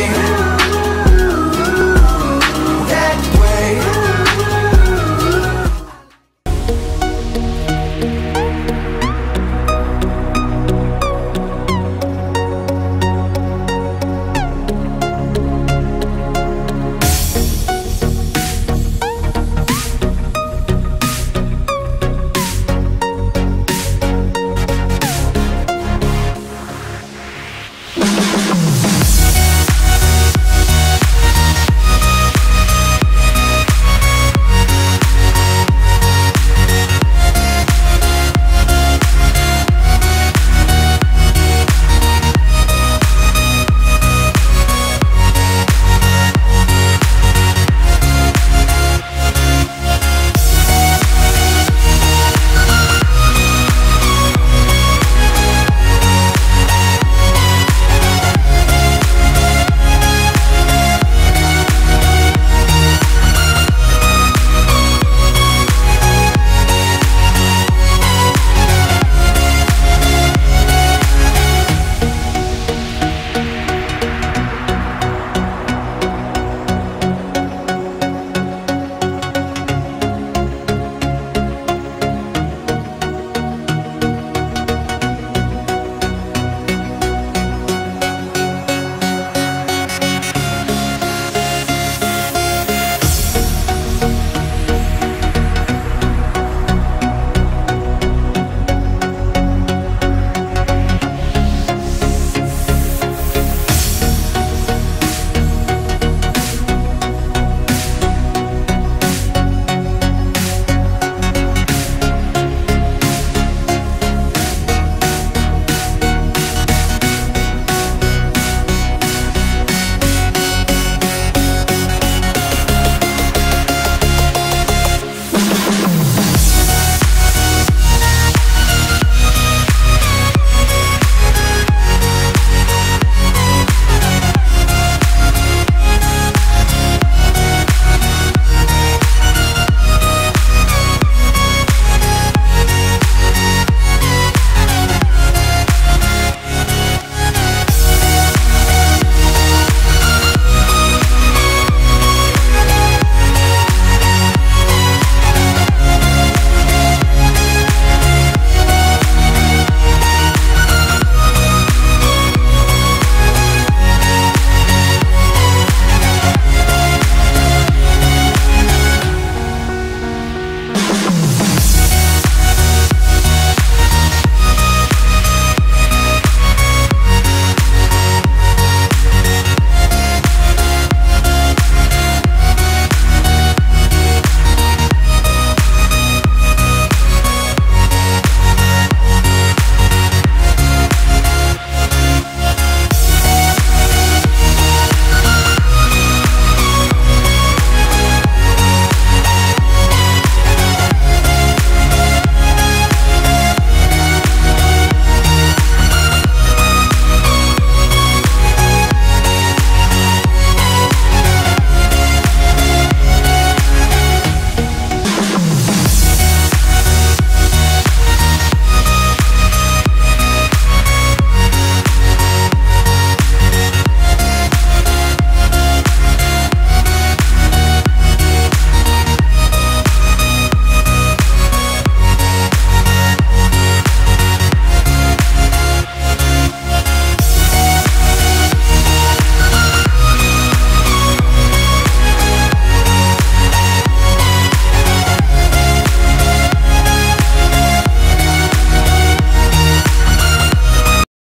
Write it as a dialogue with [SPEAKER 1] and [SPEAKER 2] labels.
[SPEAKER 1] sing